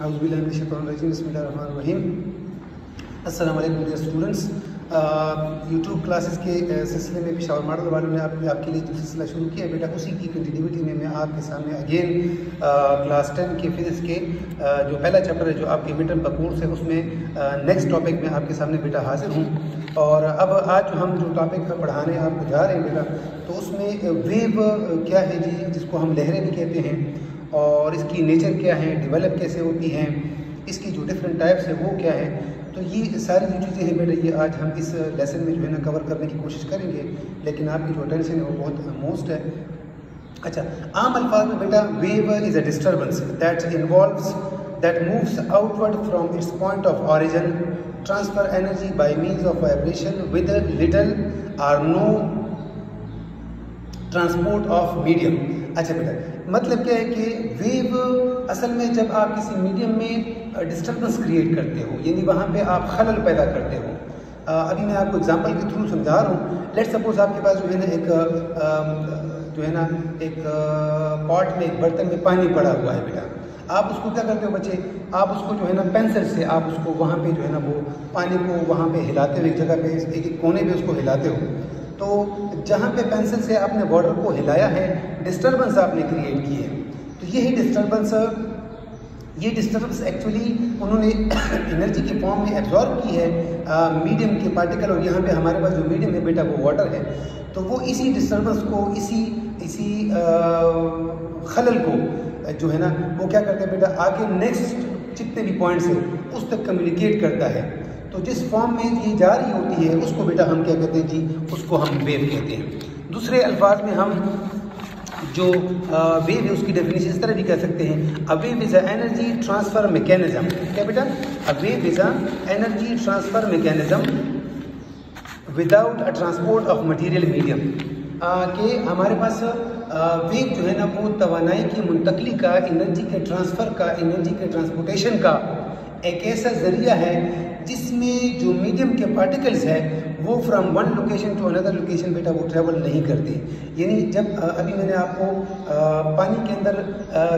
اعوذ باللہ من الشیطان الرجیم، بسم اللہ الرحمن الرحیم۔ السلام علیکم ڈیئر اسٹوڈنٹس یوٹیوب کلاسز کے سلسلے میں پشاور ماڈل والوں نے آپ آپ کے لیے جو سلسلہ شروع کیا ہے، بیٹا، اسی کی کنٹینیوٹی میں میں آپ کے سامنے اگین کلاس ٹین کے فزکس کے جو پہلا چیپٹر ہے، جو آپ کے میٹرم کا کورس ہے، اس میں نیکسٹ ٹاپک میں آپ کے سامنے بیٹا حاضر ہوں۔ اور اب آج ہم جو ٹاپک پڑھانے آپ کو جا رہے ہیں بیٹا، تو اس میں ویو کیا ہے جی جس کو ہم لہریں بھی کہتے ہیں۔ اور اس کی نیچر کیا ہے ڈیولپ کیسے ہوتی ہیں، اس کی جو ڈفرینٹ ٹائپس ہیں وہ کیا ہے تو یہ ساری جو چیزیں ہیں بیٹا یہ آج ہم اس لیسن میں جو ہے نا کور کرنے کی کوشش کریں گے، لیکن آپ کی جو اٹینشن ہے وہ بہت موسٹ ہے۔ اچھا عام الفاظ میں بیٹا wave is a disturbance that involves that moves outward from its point of origin transfer energy by means of vibration with little or no transport of medium اچھا بیٹا مطلب کیا ہے کہ ویو اصل میں جب آپ کسی میڈیم میں ڈسٹربنس کریٹ کرتے ہو یعنی وہاں پہ آپ خلل پیدا کرتے ہو۔ ابھی میں آپ کو اگزامپل کے تھرو سمجھا رہا ہوں۔ لیٹ سپوز آپ کے پاس جو ہے نا ایک جو ہے نا ایک پاٹ میں ایک برتن میں پانی پڑا ہوا ہے بیٹا۔ آپ اس کو کیا کرتے ہو بچے؟ آپ اس کو جو ہے نا پینسل سے آپ اس کو وہاں پہ جو ہے نا وہ پانی کو وہاں پہ ہلاتے ہوئے ایک جگہ پہ، ایک ایک کونے پہ اس کو ہلاتے ہو۔ تو جہاں پہ پینسل سے آپ نے واٹر کو ہلایا ہے ڈسٹربنس آپ نے کریٹ کی ہے۔ تو یہی ڈسٹربنس یہ ڈسٹربنس ایکچولی انہوں نے انرجی کے فارم میں ایبزارب کی ہے میڈیم کے پارٹیکل اور یہاں پہ ہمارے پاس جو میڈیم ہے بیٹا، وہ واٹر ہے۔ تو وہ اسی ڈسٹربنس کو، اسی اسی خلل کو، جو ہے نا، وہ کیا کرتے ہیں بیٹا، آگے نیکسٹ جتنے بھی پوائنٹس ہیں، اس تک کمیونیکیٹ کرتا ہے۔ تو جس فارم میں یہ جا رہی ہوتی ہے، اس کو بیٹا ہم کیا کہتے ہیں؟ جی اس کو ہم ویو کہتے ہیں۔ دوسرے الفاظ میں ہم جو ویو ہے، اس کی ڈیفینیشن اس طرح بھی کہہ سکتے ہیں۔ A wave is a energy transfer mechanism کیا بیٹا؟ A wave is a energy transfer mechanism without a transport of material medium کہ ہمارے پاس ویو جو ہے نا، وہ توانائی کی منتقلی کا انرجی کے ٹرانسفر کا انرجی کے ٹرانسپورٹیشن کا ایک ایسا ذریعہ ہے جس میں جو میڈیم کے پارٹیکلز ہیں، وہ from one location to another location بیٹا وہ ٹریول نہیں کرتے۔ یعنی جب ابھی میں نے آپ کو پانی کے اندر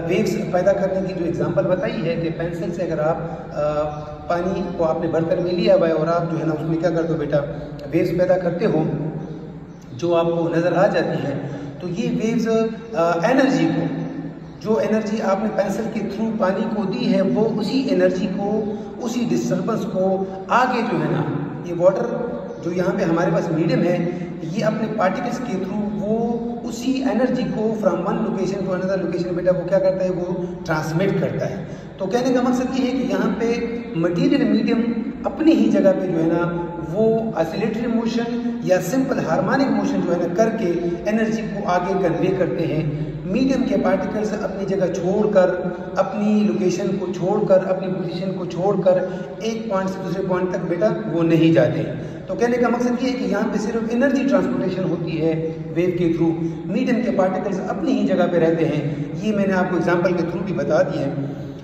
ویوز پیدا کرنے کی جو اگزامپل بتائی ہے کہ پینسل سے اگر آپ پانی کو آپ نے برتن میں لیا ہوا ہے اور آپ جو ہے نا اس میں کیا کرتے ہو بیٹا ویوز پیدا کرتے ہو، جو آپ کو نظر آ جاتی ہے، تو یہ ویوز انرجی کو جو انرجی آپ نے پینسل کے تھرو پانی کو دی ہے، وہ اسی انرجی کو، اسی ڈسٹربنس کو آگے جو ہے نا، یہ واٹر جو یہاں پہ ہمارے پاس میڈیم ہے، یہ اپنے پارٹیکلس کے تھرو وہ اسی انرجی کو from one location to another location بیٹا، وہ کیا کرتا ہے؟ وہ ٹرانسمٹ کرتا ہے۔ تو کہنے کا مقصد یہ ہے کہ یہاں پہ مٹیریل میڈیم اپنی ہی جگہ پہ جو ہے نا وہ ایسیلیٹری موشن یا سمپل ہارمونک موشن جو ہے نا کر کے انرجی کو آگے کنوے کرتے ہیں۔ میڈیم کے پارٹیکلز اپنی جگہ چھوڑ کر، اپنی لوکیشن کو چھوڑ کر، اپنی پوزیشن کو چھوڑ کر ایک پوائنٹ سے دوسرے پوائنٹ تک بیٹا وہ نہیں جاتے۔ تو کہنے کا مقصد یہ ہے کہ یہاں پہ صرف انرجی ٹرانسپورٹیشن ہوتی ہے ویو کے تھرو میڈیم کے پارٹیکلز اپنی ہی جگہ پہ رہتے ہیں۔ یہ میں نے آپ کو اگزامپل کے تھرو بھی بتا دی ہے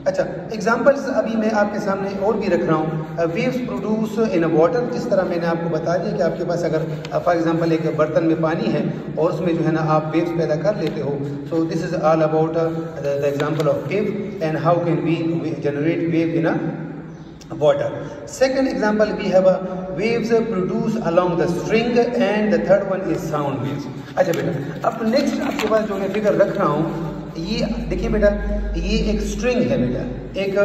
اچھا ایگزامپلس ابھی میں آپ کے سامنے اور بھی رکھ رہا ہوں ویوز پروڈیوس ان واٹر جس طرح میں نے آپ کو بتا دیا کہ آپ کے پاس اگر uh, فار ایگزامپل ایک برتن میں پانی ہے اور اس میں جو ہے نا آپ ویوز پیدا کر لیتے ہو so this is all about the example of wave and how can we generate wave in water. Second example we have a waves produced along the string and the third one is sound waves. اچھا بیٹا، اب next آپ کے پاس جو میں figure رکھ رہا ہوں یہ دیکھیے بیٹا، یہ ایک سٹرنگ ہے بیٹا۔ ایک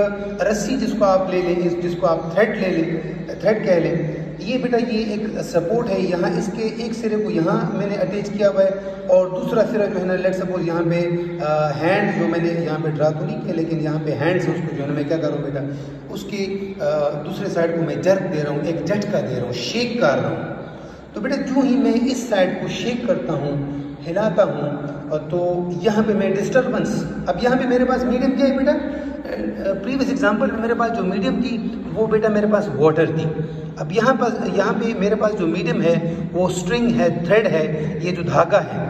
رسی جس کو آپ لے لیں جس کو آپ تھریڈ لے لیں تھریڈ کہہ لیں۔ یہ بیٹا، یہ ایک سپورٹ ہے۔ یہاں اس کے ایک سرے کو یہاں میں نے اٹیچ کیا ہوا ہے اور دوسرا سرا جو ہے نا لیٹ سپوز یہاں پہ ہینڈ جو میں نے یہاں پہ ڈرا تو نہیں کیا لیکن یہاں پہ ہینڈ سے اس کو جو ہے نا میں کیا کروں بیٹا، اس کی دوسرے سائڈ کو میں جرک دے رہا ہوں، ایک جھٹکا دے رہا ہوں شیک کر رہا ہوں۔ تو بیٹا، جو ہی میں اس سائڈ کو شیک کرتا ہوں ہلاتا ہوں تو یہاں پہ میں ڈسٹربنس اب یہاں پہ میرے پاس میڈیم کیا ہے بیٹا؟ پریویس ایگزامپل میں میرے پاس جو میڈیم تھی وہ بیٹا میرے پاس واٹر تھی۔ اب یہاں پر یہاں پہ میرے پاس جو میڈیم ہے، وہ سٹرنگ ہے تھریڈ ہے، یہ جو دھاگا ہے۔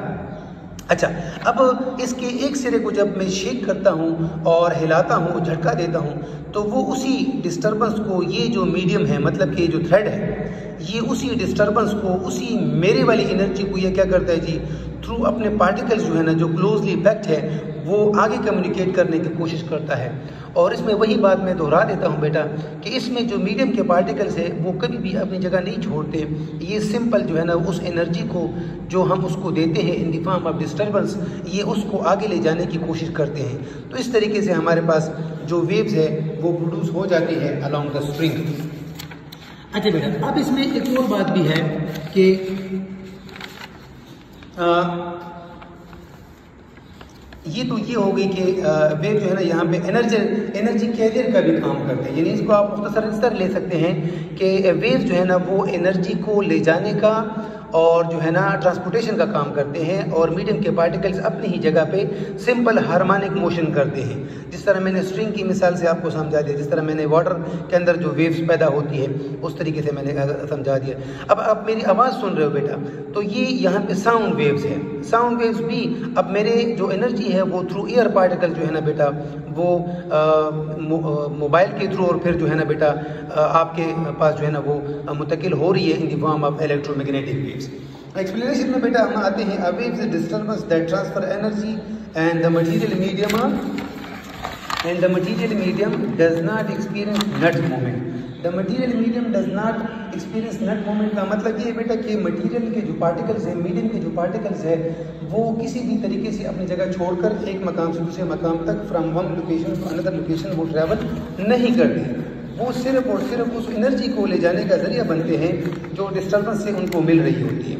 اچھا اب اس کے ایک سرے کو جب میں شیک کرتا ہوں اور ہلاتا ہوں، جھٹکا دیتا ہوں، تو وہ اسی ڈسٹربنس کو، یہ جو میڈیم ہے مطلب کہ یہ جو تھریڈ ہے، یہ اسی ڈسٹربنس کو، اسی میرے والی انرجی کو یہ کیا کرتا ہے جی؟ تھرو اپنے پارٹیکلز جو ہے نا، جو کلوزلی پیکٹ ہے، وہ آگے کمیونیکیٹ کرنے کی کوشش کرتا ہے۔ اور اس میں وہی بات میں دہرا دیتا ہوں بیٹا کہ اس میں جو میڈیم کے پارٹیکلز ہیں، وہ کبھی بھی اپنی جگہ نہیں چھوڑتے۔ یہ سمپل جو ہے نا، اس انرجی کو جو ہم اس کو دیتے ہیں in the form of disturbance یہ اس کو آگے لے جانے کی کوشش کرتے ہیں۔ تو اس طریقے سے ہمارے پاس جو ویوز ہے وہ پروڈیوس ہو جاتی ہے along دا اسپرنگ اچھا بیٹا، اب اس میں ایک اور بات بھی ہے کہ یہ تو یہ ہو گئی کہ ویو جو ہے نا یہاں پہ انرجی انرجی کیریئر کا بھی کام کرتے ہیں۔ یعنی اس کو آپ مختصر اس طرح لے سکتے ہیں کہ ویو جو ہے نا وہ انرجی کو لے جانے کا اور جو ہے نا ٹرانسپورٹیشن کا کام کرتے ہیں اور میڈیم کے پارٹیکلز اپنی ہی جگہ پہ سمپل ہارمانک موشن کرتے ہیں۔ جس طرح میں نے اسٹرنگ کی مثال سے آپ کو سمجھا دیا، جس طرح میں نے واٹر کے اندر جو ویوز پیدا ہوتی ہے اس طریقے سے میں نے سمجھا دیا۔ اب آپ میری آواز سن رہے ہو بیٹا، تو یہ یہاں پہ ساؤنڈ ویوز ہے ساؤنڈ ویوز بھی اب میرے جو انرجی ہے وہ تھرو ایئر پارٹیکل جو ہے نا بیٹا، وہ موبائل کے تھرو اور پھر جو ہے نا بیٹا آپ کے پاس جو ہے نا وہ منتقل ہو رہی ہے۔ In the form of electromagnetic waves explanation میں بیٹا ہم آتے ہیں waves disturbance that transfer energy and the material medium and the material medium does not experience net movement the material medium does not experience net movement کا مطلب یہ ہے بیٹا کہ مٹیریل کے جو پارٹیکلز ہیں میڈیم کے جو پارٹیکلز ہیں وہ کسی بھی طریقے سے اپنی جگہ چھوڑ کر ایک مقام سے دوسرے مقام تک from one location to another location وہ ٹریول نہیں کرتے وہ صرف اور صرف اس انرجی کو لے جانے کا ذریعہ بنتے ہیں جو ڈسٹربنس سے ان کو مل رہی ہوتی ہے۔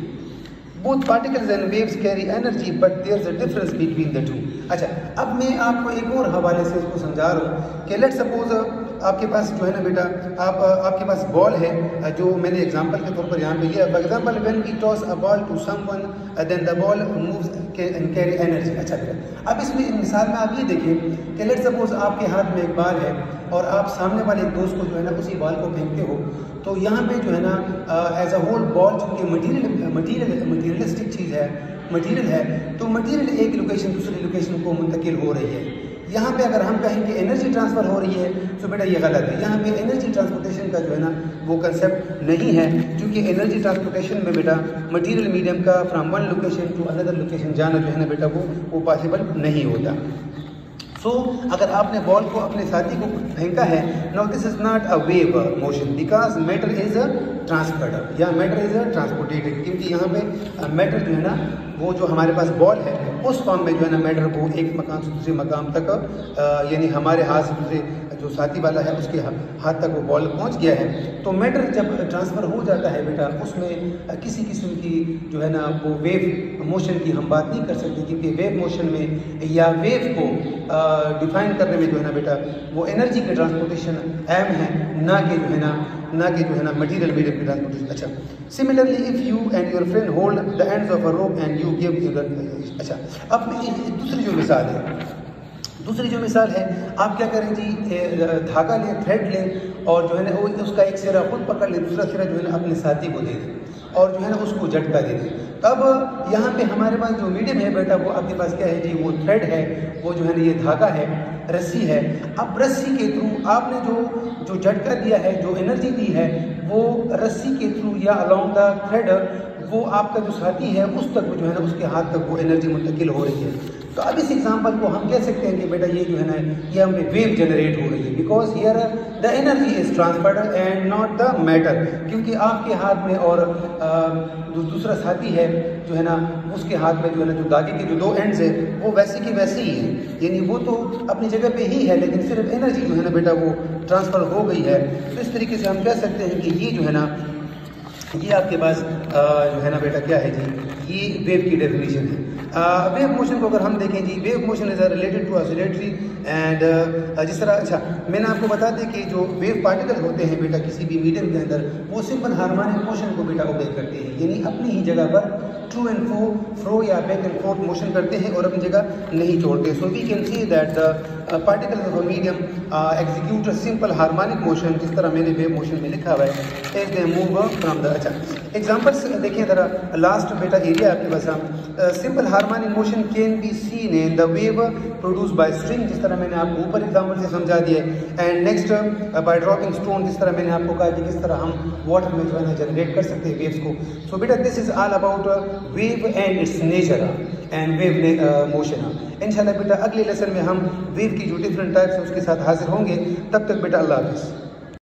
Both particles and waves carry energy but there is a difference between the two اچھا اب میں آپ کو ایک اور حوالے سے اس کو سمجھا رہا ہوں کہ لیٹ سپوز آپ کے پاس جو ہے نا بیٹا، آپ آپ کے پاس بال ہے، جو میں نے ایگزامپل کے طور پر یہاں پہ لیا۔ For example when we toss a ball to someone then the ball moves carry energy اچھا بیٹا، اب اس میں مثال میں آپ یہ دیکھیں کہ لیٹ سپوز آپ کے ہاتھ میں ایک بال ہے اور آپ سامنے والے ایک دوست کو جو ہے نا اسی بال کو پھینکتے ہو، تو یہاں پہ جو ہے نا ایز اے ہول بال چونکہ مٹیریل مٹیریل مٹیریلسٹک چیز ہے مٹیریل ہے، تو مٹیریل ایک لوکیشن دوسری لوکیشن کو منتقل ہو رہی ہے۔ یہاں پہ اگر ہم کہیں کہ انرجی ٹرانسفر ہو رہی ہے، تو بیٹا یہ غلط ہے۔ یہاں پہ انرجی ٹرانسپورٹیشن کا جو ہے نا، وہ کنسیپٹ نہیں ہے۔ کیونکہ انرجی ٹرانسپورٹیشن میں بیٹا مٹیریل میڈیم کا from one location to another location جانا جو ہے نا بیٹا، وہ وہ پاسبل نہیں ہوتا۔ سو اگر آپ نے بال کو اپنے ساتھی کو پھینکا ہے no this is not a wave motion because matter is a transporter یا میٹر از اے ٹرانسپورٹیڈ کیونکہ یہاں پہ uh, میٹر جو ہے نا، وہ جو ہمارے پاس بال ہے اس فارم میں جو ہے نا میٹر کو ایک مقام سے دوسرے مقام تک یعنی ہمارے ہاتھ سے دوسرے جو ساتھی والا ہے، اس کے ہاتھ تک وہ بال پہنچ گیا ہے۔ تو میٹر جب ٹرانسفر ہو جاتا ہے بیٹا، اس میں کسی قسم کی جو ہے نا وہ ویو موشن کی ہم بات نہیں کر سکتے، کیونکہ ویو موشن میں یا ویو کو ڈیفائن کرنے میں جو ہے نا بیٹا، وہ انرجی کے ٹرانسپورٹیشن اہم ہے نہ کہ جو ہے نا نہ کہ جو ہے نا مٹیریل میڈیم کی ٹرانسپورٹیشن اچھا۔ Similarly if you and your friend hold the ends of a rope and you give اچھا۔ اب دوسری جو مثال ہے، دوسری جو مثال ہے، آپ کیا کریں جی دھاگا لیں تھریڈ لیں اور جو ہے نا وہ اس کا ایک سرا خود پکڑ لیں، دوسرا سرا جو ہے نا اپنے ساتھی کو دے دیں اور جو ہے نا اس کو جھٹکا دے دیں۔ تب یہاں پہ ہمارے پاس جو میڈیم ہے بیٹا، وہ آپ کے پاس کیا ہے جی وہ تھریڈ ہے، وہ جو ہے نا یہ دھاگا ہے، رسی ہے۔ اب رسی کے تھرو آپ نے جو جو جھٹکا دیا ہے، جو انرجی دی ہے، وہ رسی کے تھرو یا الانگ دا تھریڈ وہ آپ کا جو ساتھی ہے، اس تک جو ہے نا، اس کے ہاتھ تک وہ انرجی منتقل ہو رہی ہے۔ تو اب اس ایگزامپل کو ہم کہہ سکتے ہیں کہ بیٹا، یہ جو ہے نا، یہ ہمیں ویو جنریٹ ہو رہی ہے۔ Because here the energy is transferred and not the matter کیونکہ آپ کے ہاتھ میں اور جو دوسرا ساتھی ہے، جو ہے نا، اس کے ہاتھ میں جو ہے نا، جو داغے کے جو دو اینڈز ہیں، وہ ویسے کی ویسے ہی ہیں۔ یعنی وہ تو اپنی جگہ پہ ہی ہے، لیکن صرف انرجی جو ہے نا بیٹا وہ ٹرانسفر ہو گئی ہے۔ تو اس طریقے سے ہم کہہ سکتے ہیں کہ یہ جو ہے نا یہ آپ کے پاس جو ہے نا بیٹا، کیا ہے جی؟ یہ ویو کی ڈیفینیشن ہے۔ ویو موشن کو اگر ہم دیکھیں جی wave motion is related to oscillatory and جس طرح اچھا میں نے آپ کو بتا دیا کہ جو ویو پارٹیکل ہوتے ہیں بیٹا، کسی بھی میڈیم کے اندر، وہ سمپل ہارمونک موشن کو بیٹا اوبے کرتے ہیں یعنی اپنی ہی جگہ پر ٹرو اینڈ فو فرو یا بیک اینڈ فورتھ موشن کرتے ہیں اور اپنی جگہ نہیں چھوڑتے. So we can see that the particle of medium execute simple harmonic motion جس طرح میں نے ویو موشن میں لکھا ہوا ہے as they move from the اچھا ایگزامپلس دیکھیں ذرا لاسٹ بیٹا ایریا آپ کے پاس simple harmonic motion can be seen in the wave produce by string جس طرح میں نے آپ کو اوپر ایگزامپل سے سمجھا دیا and next by dropping stone جس طرح میں نے آپ کو کہا کہ کس طرح ہم واٹر میں جو ہے نا جنریٹ کر سکتے ہیں ویوس کو. So beta this is all about wave and its nature and wave motion انشاءاللہ بیٹا اگلے لیسن میں ہم ویو کی جو ڈفرنٹ ٹائپس ہیں اس کے ساتھ حاضر ہوں گے. تب تک بیٹا اللہ حافظ.